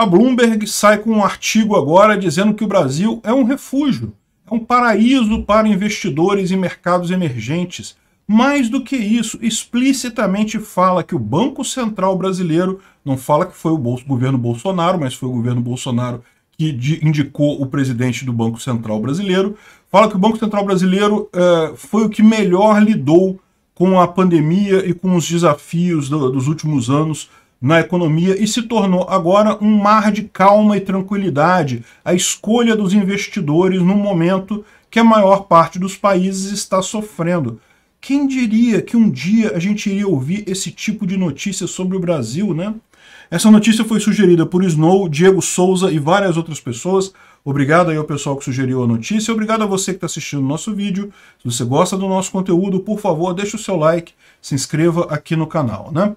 A Bloomberg sai com um artigo agora dizendo que o Brasil é um refúgio, é um paraíso para investidores em mercados emergentes. Mais do que isso, explicitamente fala que o Banco Central brasileiro, não fala que foi o governo Bolsonaro, mas foi o governo Bolsonaro que indicou o presidente do Banco Central brasileiro, fala que o Banco Central brasileiro uh, foi o que melhor lidou com a pandemia e com os desafios do, dos últimos anos na economia e se tornou agora um mar de calma e tranquilidade, a escolha dos investidores no momento que a maior parte dos países está sofrendo. Quem diria que um dia a gente iria ouvir esse tipo de notícia sobre o Brasil, né? Essa notícia foi sugerida por Snow, Diego Souza e várias outras pessoas. Obrigado aí ao pessoal que sugeriu a notícia. Obrigado a você que está assistindo o nosso vídeo. Se você gosta do nosso conteúdo, por favor, deixe o seu like, se inscreva aqui no canal, né?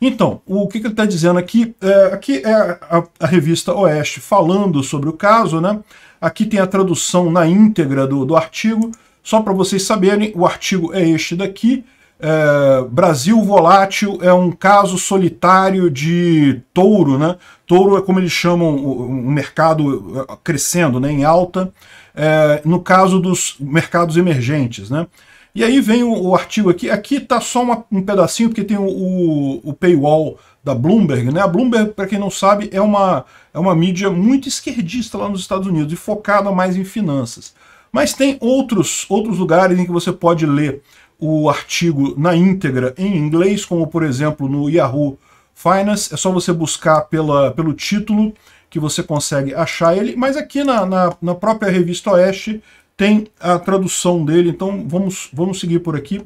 Então, o que, que ele está dizendo aqui? É, aqui é a, a, revista Oeste falando sobre o caso, né? Aqui tem a tradução na íntegra do, do artigo. Só para vocês saberem, o artigo é este daqui. É, Brasil volátil é um caso solitário de touro, né? Touro é como eles chamam um mercado é, crescendo, né, em alta, é, no caso dos mercados emergentes, né? E aí vem o, o artigo aqui, aqui tá só uma, um pedacinho, porque tem o, o, o, paywall da Bloomberg, né? A Bloomberg, para quem não sabe, é uma, é uma mídia muito esquerdista lá nos Estados Unidos e focada mais em finanças. Mas tem outros, outros lugares em que você pode ler o artigo na íntegra em inglês, como por exemplo no Yahoo Finance, é só você buscar pela, pelo título que você consegue achar ele, mas aqui na, na, na própria revista Oeste tem a tradução dele, então vamos, vamos seguir por aqui.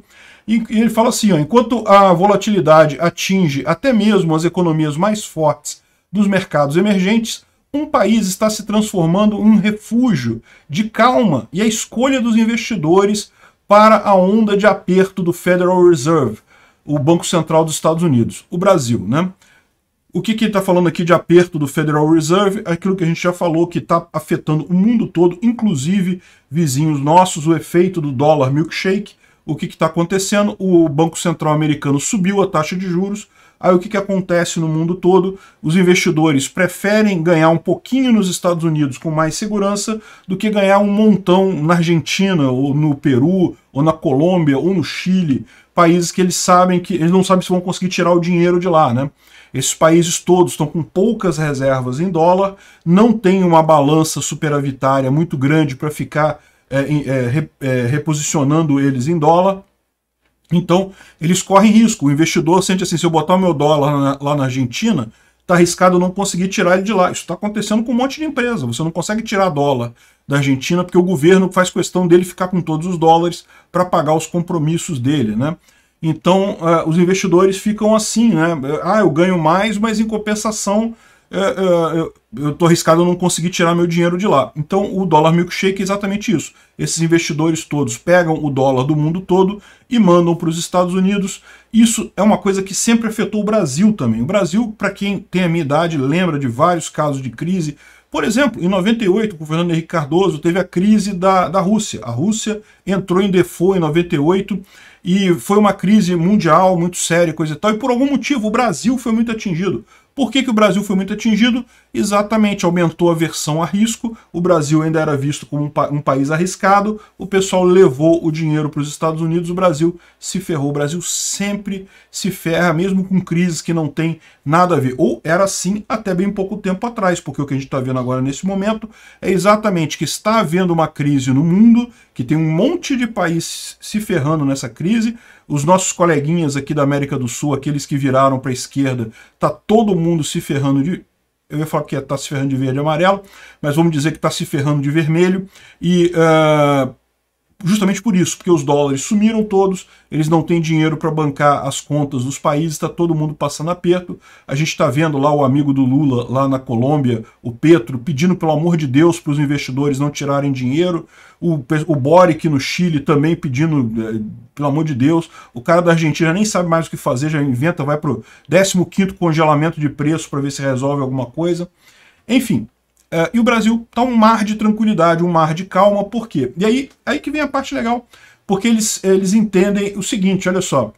E, ele fala assim, ó, enquanto a volatilidade atinge até mesmo as economias mais fortes dos mercados emergentes, um país está se transformando em um refúgio de calma e a escolha dos investidores para a onda de aperto do Federal Reserve, o Banco Central dos Estados Unidos, o Brasil, né? O que, que ele está falando aqui de aperto do Federal Reserve? Aquilo que a gente já falou que está afetando o mundo todo, inclusive vizinhos nossos, o efeito do dólar milkshake. O que está acontecendo? O Banco Central americano subiu a taxa de juros. Aí o que, que acontece no mundo todo? Os investidores preferem ganhar um pouquinho nos Estados Unidos com mais segurança do que ganhar um montão na Argentina, ou no Peru, ou na Colômbia, ou no Chile, países que eles sabem que eles não sabem se vão conseguir tirar o dinheiro de lá, né? Esses países todos estão com poucas reservas em dólar, não tem uma balança superavitária muito grande para ficar é, é, é, reposicionando eles em dólar. Então, eles correm risco. O investidor sente assim: se eu botar o meu dólar na, lá na Argentina, está arriscado não conseguir tirar ele de lá. Isso está acontecendo com um monte de empresa. Você não consegue tirar dólar da Argentina porque o governo faz questão dele ficar com todos os dólares para pagar os compromissos dele, né? Então, uh, os investidores ficam assim, né? Ah, eu ganho mais, mas em compensação eu estou arriscado a não conseguir tirar meu dinheiro de lá. Então, o dólar milkshake é exatamente isso. Esses investidores todos pegam o dólar do mundo todo e mandam para os Estados Unidos. Isso é uma coisa que sempre afetou o Brasil também. O Brasil, para quem tem a minha idade, lembra de vários casos de crise. Por exemplo, em 98, com o Fernando Henrique Cardoso, teve a crise da, da Rússia. A Rússia entrou em default em 98 e foi uma crise mundial muito séria, coisa e tal, e por algum motivo o Brasil foi muito atingido. Por que, que o Brasil foi muito atingido? Exatamente, aumentou a versão a risco, o Brasil ainda era visto como um, pa um país arriscado, o pessoal levou o dinheiro para os Estados Unidos, o Brasil se ferrou. O Brasil sempre se ferra, mesmo com crises que não tem nada a ver. Ou era assim até bem pouco tempo atrás, porque o que a gente está vendo agora nesse momento é exatamente que está havendo uma crise no mundo, que tem um monte de país se ferrando nessa crise, os nossos coleguinhas aqui da América do Sul, aqueles que viraram para a esquerda, tá todo mundo se ferrando de. Eu ia falar que está se ferrando de verde e amarelo, mas vamos dizer que está se ferrando de vermelho. E uh, justamente por isso, porque os dólares sumiram todos, eles não têm dinheiro para bancar as contas dos países, está todo mundo passando aperto. A gente está vendo lá o amigo do Lula, lá na Colômbia, o Petro, pedindo pelo amor de Deus para os investidores não tirarem dinheiro. O, o Boric no Chile também pedindo, eh, pelo amor de Deus. O cara da Argentina nem sabe mais o que fazer, já inventa, vai para o 15 congelamento de preço para ver se resolve alguma coisa. Enfim, é, e o Brasil está um mar de tranquilidade, um mar de calma, por quê? E aí, aí que vem a parte legal, porque eles, eles entendem o seguinte, olha só,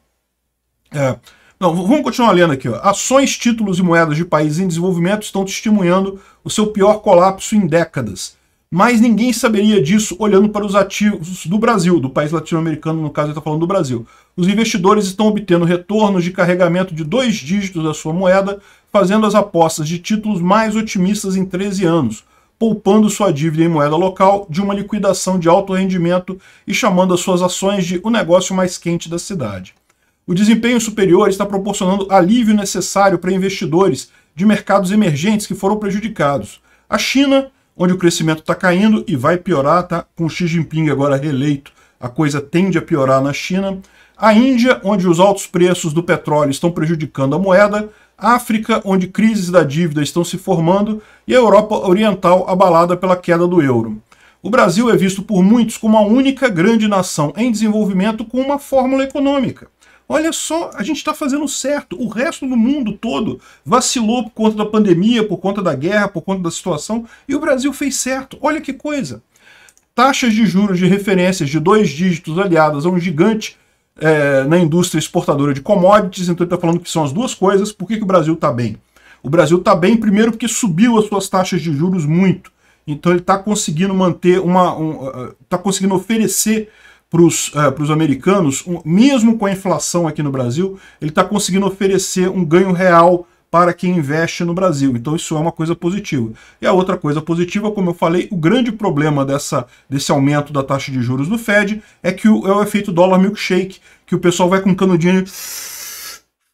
é, Não, vamos continuar lendo aqui. Ó. Ações, títulos e moedas de países em desenvolvimento estão testemunhando o seu pior colapso em décadas. Mas ninguém saberia disso olhando para os ativos do Brasil, do país latino-americano, no caso ele está falando do Brasil. Os investidores estão obtendo retornos de carregamento de dois dígitos da sua moeda, fazendo as apostas de títulos mais otimistas em 13 anos, poupando sua dívida em moeda local de uma liquidação de alto rendimento e chamando as suas ações de o negócio mais quente da cidade. O desempenho superior está proporcionando alívio necessário para investidores de mercados emergentes que foram prejudicados. A China, onde o crescimento está caindo e vai piorar, tá? com Xi Jinping agora reeleito, a coisa tende a piorar na China. A Índia, onde os altos preços do petróleo estão prejudicando a moeda. África, onde crises da dívida estão se formando. E a Europa Oriental, abalada pela queda do euro. O Brasil é visto por muitos como a única grande nação em desenvolvimento com uma fórmula econômica. Olha só, a gente está fazendo certo. O resto do mundo todo vacilou por conta da pandemia, por conta da guerra, por conta da situação, e o Brasil fez certo. Olha que coisa. Taxas de juros de referências de dois dígitos aliadas a um gigante é, na indústria exportadora de commodities, então ele está falando que são as duas coisas. Por que, que o Brasil está bem? O Brasil está bem, primeiro, porque subiu as suas taxas de juros muito. Então ele está conseguindo manter uma. está um, uh, tá conseguindo oferecer para os uh, americanos, um, mesmo com a inflação aqui no Brasil, ele está conseguindo oferecer um ganho real para quem investe no Brasil. Então isso é uma coisa positiva. E a outra coisa positiva, como eu falei, o grande problema dessa, desse aumento da taxa de juros do Fed é que o, é o efeito dólar milkshake, que o pessoal vai com canudinho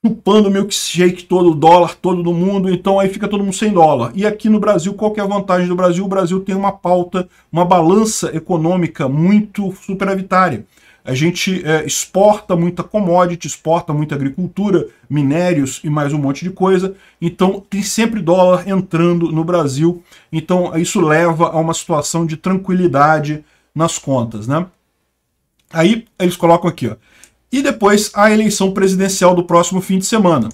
chupando milkshake todo, o dólar todo no mundo, então aí fica todo mundo sem dólar. E aqui no Brasil, qual que é a vantagem do Brasil? O Brasil tem uma pauta, uma balança econômica muito superavitária. A gente é, exporta muita commodity, exporta muita agricultura, minérios e mais um monte de coisa. Então tem sempre dólar entrando no Brasil. Então isso leva a uma situação de tranquilidade nas contas, né? Aí eles colocam aqui, ó. E depois a eleição presidencial do próximo fim de semana.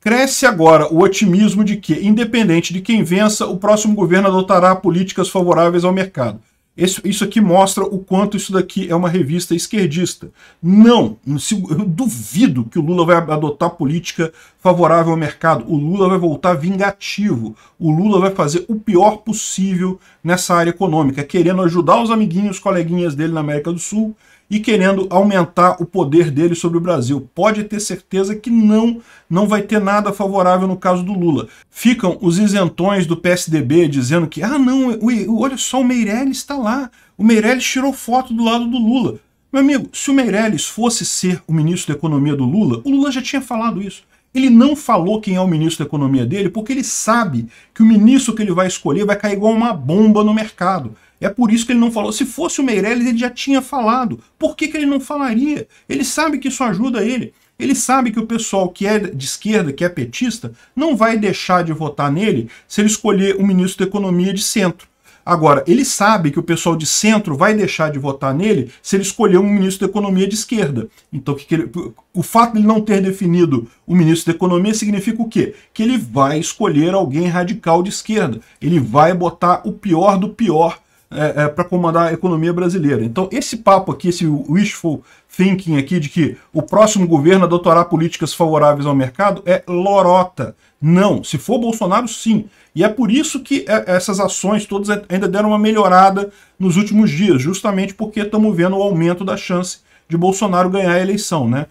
Cresce agora o otimismo de que, independente de quem vença, o próximo governo adotará políticas favoráveis ao mercado. Isso, isso aqui mostra o quanto isso daqui é uma revista esquerdista. Não, eu duvido que o Lula vai adotar política favorável ao mercado. O Lula vai voltar vingativo. O Lula vai fazer o pior possível nessa área econômica, querendo ajudar os amiguinhos, coleguinhas dele na América do Sul e querendo aumentar o poder dele sobre o Brasil. Pode ter certeza que não, não vai ter nada favorável no caso do Lula. Ficam os isentões do PSDB dizendo que, ah não, olha só, o Meirelles está lá. O Meirelles tirou foto do lado do Lula. Meu amigo, se o Meirelles fosse ser o ministro da Economia do Lula, o Lula já tinha falado isso. Ele não falou quem é o ministro da Economia dele porque ele sabe que o ministro que ele vai escolher vai cair igual uma bomba no mercado. É por isso que ele não falou. Se fosse o Meirelles, ele já tinha falado. Por que, que ele não falaria? Ele sabe que isso ajuda ele. Ele sabe que o pessoal que é de esquerda, que é petista, não vai deixar de votar nele se ele escolher um ministro da Economia de centro. Agora, ele sabe que o pessoal de centro vai deixar de votar nele se ele escolher um ministro da Economia de esquerda. Então, que que ele, o fato de ele não ter definido o ministro da Economia significa o quê? Que ele vai escolher alguém radical de esquerda. Ele vai botar o pior do pior é, é, para comandar a economia brasileira. Então, esse papo aqui, esse wishful thinking aqui de que o próximo governo adotará políticas favoráveis ao mercado é lorota. Não. Se for Bolsonaro, sim. E é por isso que é, essas ações todas ainda deram uma melhorada nos últimos dias, justamente porque estamos vendo o aumento da chance de Bolsonaro ganhar a eleição, né?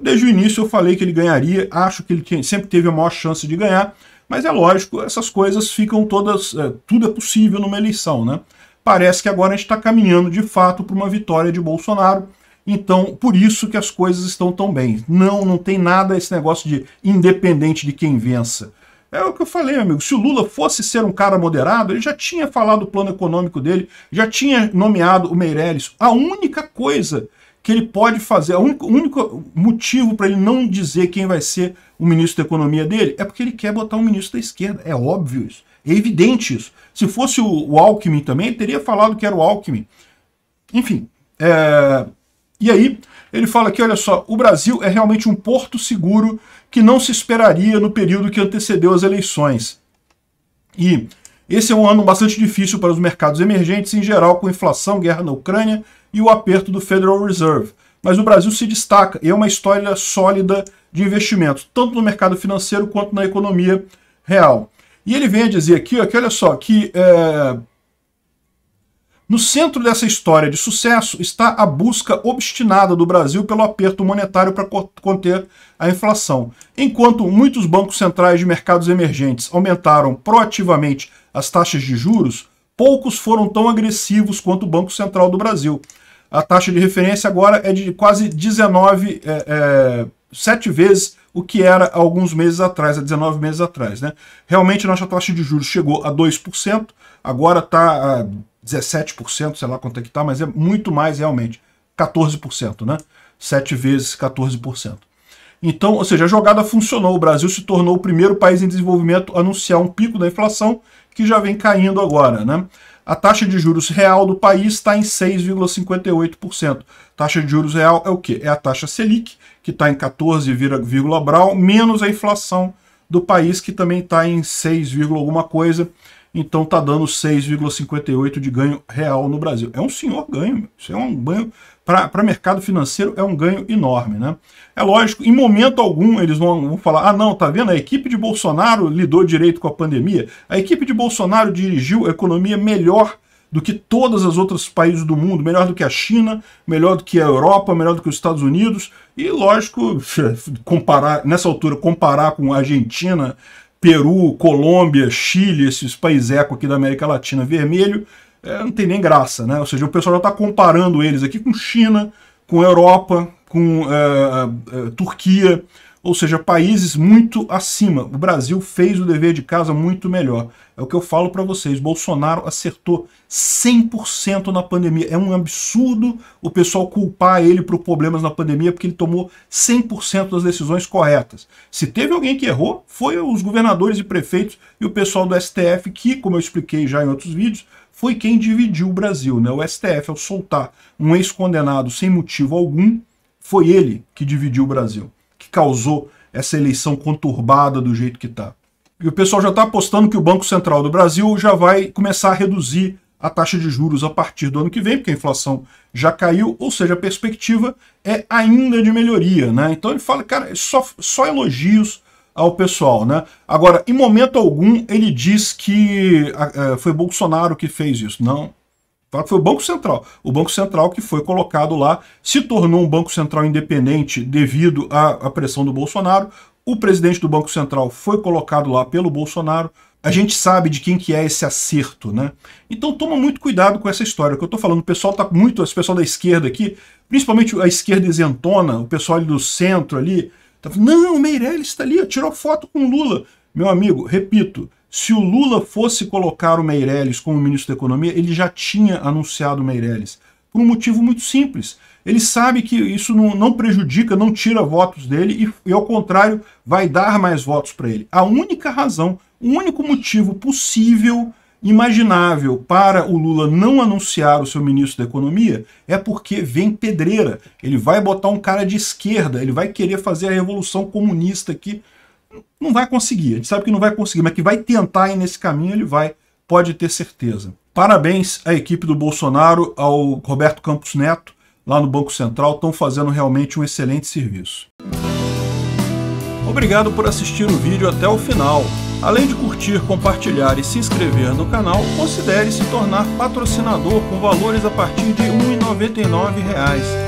Desde o início eu falei que ele ganharia, acho que ele sempre teve a maior chance de ganhar, mas é lógico, essas coisas ficam todas, é, tudo é possível numa eleição, né? Parece que agora a gente está caminhando de fato para uma vitória de Bolsonaro. Então, por isso que as coisas estão tão bem. Não, não tem nada esse negócio de independente de quem vença. É o que eu falei, amigo. Se o Lula fosse ser um cara moderado, ele já tinha falado o plano econômico dele, já tinha nomeado o Meirelles. A única coisa que ele pode fazer, o único, único motivo para ele não dizer quem vai ser o ministro da Economia dele é porque ele quer botar um ministro da esquerda. É óbvio isso. É evidente isso. Se fosse o, o Alckmin também, ele teria falado que era o Alckmin. Enfim. É... E aí, ele fala que, olha só, o Brasil é realmente um porto seguro que não se esperaria no período que antecedeu as eleições. E esse é um ano bastante difícil para os mercados emergentes em geral, com inflação, guerra na Ucrânia e o aperto do Federal Reserve. mas o Brasil se destaca e é uma história sólida de investimento, tanto no mercado financeiro quanto na economia real. E ele vem a dizer aqui, ó, que olha só, que é, no centro dessa história de sucesso está a busca obstinada do Brasil pelo aperto monetário para conter a inflação. Enquanto muitos bancos centrais de mercados emergentes aumentaram proativamente as taxas de juros, poucos foram tão agressivos quanto o Banco Central do Brasil. A taxa de referência agora é de quase 19, é, é, 7 vezes o que era há alguns meses atrás, há 19 meses atrás. Né? Realmente nossa taxa de juros chegou a 2%, agora está 17%, sei lá quanto é que tá, mas é muito mais realmente. 14%, né? 7 vezes 14%. Então, ou seja, a jogada funcionou. O Brasil se tornou o primeiro país em desenvolvimento a anunciar um pico da inflação que já vem caindo agora, né? A taxa de juros real do país está em 6,58%. Taxa de juros real é o quê? É a taxa Selic, que está em 14, brau, menos a inflação do país, que também está em 6, alguma coisa então está dando 6,58 de ganho real no Brasil. É um senhor ganho, isso é um ganho para mercado financeiro é um ganho enorme, né? É lógico, em momento algum eles vão, vão falar: ah, não, tá vendo? A equipe de Bolsonaro lidou direito com a pandemia, a equipe de Bolsonaro dirigiu a economia melhor do que todos os outros países do mundo, melhor do que a China, melhor do que a Europa, melhor do que os Estados Unidos, e lógico, comparar, nessa altura, comparar com a Argentina, Peru, Colômbia, Chile, esses países eco aqui da América Latina vermelho, é, não tem nem graça, né? Ou seja, o pessoal já está comparando eles aqui com China, com Europa, com é, é, Turquia, ou seja, países muito acima. O Brasil fez o dever de casa muito melhor. É o que eu falo para vocês. Bolsonaro acertou 100% na pandemia. É um absurdo o pessoal culpar ele por problemas na pandemia, porque ele tomou 100% das decisões corretas. Se teve alguém que errou, foi os governadores e prefeitos e o pessoal do STF, que, como eu expliquei já em outros vídeos, foi quem dividiu o Brasil. Né? O STF, ao soltar um ex-condenado sem motivo algum, foi ele que dividiu o Brasil que causou essa eleição conturbada do jeito que está. E o pessoal já está apostando que o Banco Central do Brasil já vai começar a reduzir a taxa de juros a partir do ano que vem, porque a inflação já caiu, ou seja, a perspectiva é ainda de melhoria. Né? Então ele fala, cara, só, só elogios ao pessoal. Né? Agora, em momento algum, ele diz que uh, foi Bolsonaro que fez isso. Não, foi o Banco Central. O Banco Central que foi colocado lá se tornou um Banco Central independente devido à, à pressão do Bolsonaro. O presidente do Banco Central foi colocado lá pelo Bolsonaro. A gente sabe de quem que é esse acerto, né? Então toma muito cuidado com essa história. Que eu estou falando, o pessoal tá muito, esse pessoal da esquerda aqui, principalmente a esquerda isentona, o pessoal ali do centro ali, tá falando, não, o Meirelles está ali, tirou foto com Lula. Meu amigo, repito, se o Lula fosse colocar o Meirelles como ministro da Economia, ele já tinha anunciado o Meirelles. Por um motivo muito simples. Ele sabe que isso não, não prejudica, não tira votos dele e, e, ao contrário, vai dar mais votos para ele. A única razão, o único motivo possível, imaginável para o Lula não anunciar o seu ministro da Economia é porque vem pedreira. Ele vai botar um cara de esquerda, ele vai querer fazer a revolução comunista aqui não vai conseguir. A gente sabe que não vai conseguir, mas que vai tentar ir nesse caminho, ele vai, pode ter certeza. Parabéns à equipe do Bolsonaro, ao Roberto Campos Neto, lá no Banco Central, estão fazendo realmente um excelente serviço. Obrigado por assistir o vídeo até o final. Além de curtir, compartilhar e se inscrever no canal, considere se tornar patrocinador com valores a partir de R$ 1,99